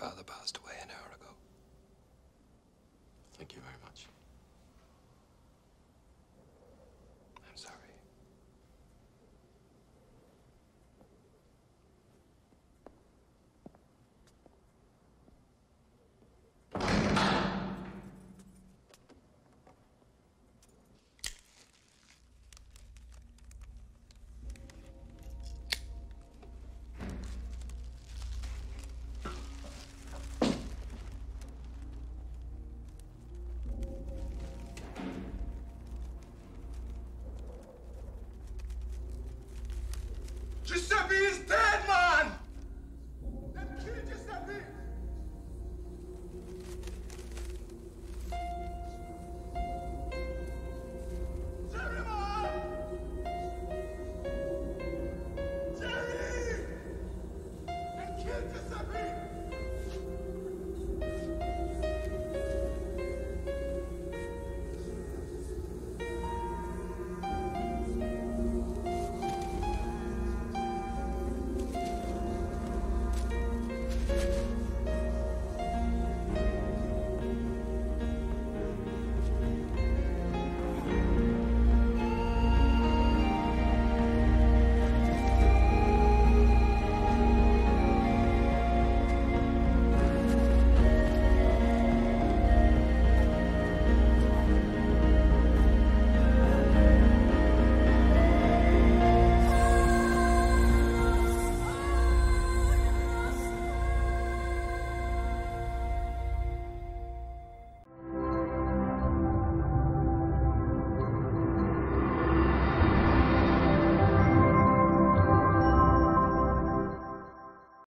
father passed away an hour ago. Thank you very much. Giuseppe is dead, man! Them killed Giuseppe! Gerry! Them killed Giuseppe!